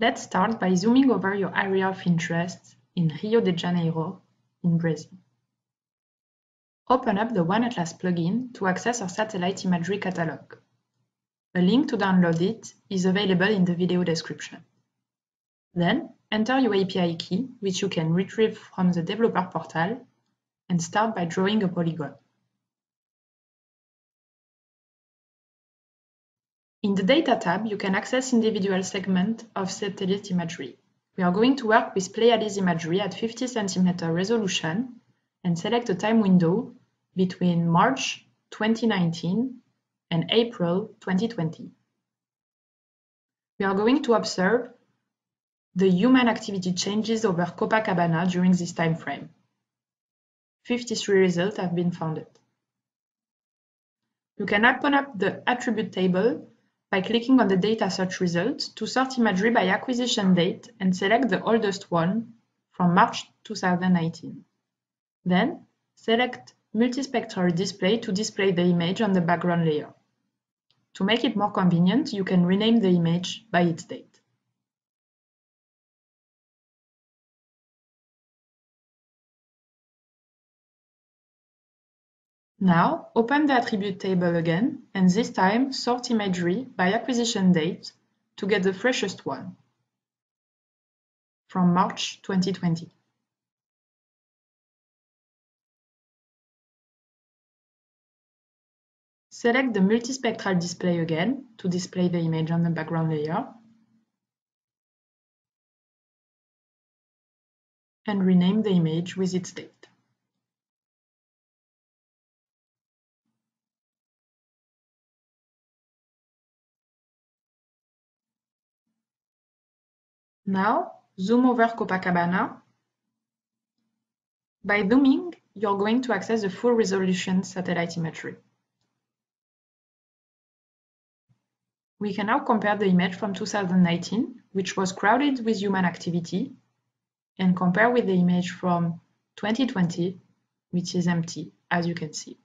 Let's start by zooming over your area of interest in Rio de Janeiro in Brazil. Open up the OneAtlas plugin to access our satellite imagery catalog. A link to download it is available in the video description. Then, enter your API key, which you can retrieve from the developer portal, and start by drawing a polygon. In the Data tab, you can access individual segments of satellite imagery. We are going to work with Pleiades imagery at 50 cm resolution and select a time window between March 2019 and April 2020. We are going to observe the human activity changes over Copacabana during this time frame. 53 results have been found. You can open up the attribute table by clicking on the data search result to sort imagery by acquisition date and select the oldest one from March 2019. Then, select Multispectral Display to display the image on the background layer. To make it more convenient, you can rename the image by its date. Now, open the attribute table again, and this time sort imagery by acquisition date to get the freshest one, from March 2020. Select the multispectral display again to display the image on the background layer. And rename the image with its date. Now, zoom over Copacabana. By zooming, you're going to access the full resolution satellite imagery. We can now compare the image from 2019, which was crowded with human activity, and compare with the image from 2020, which is empty, as you can see.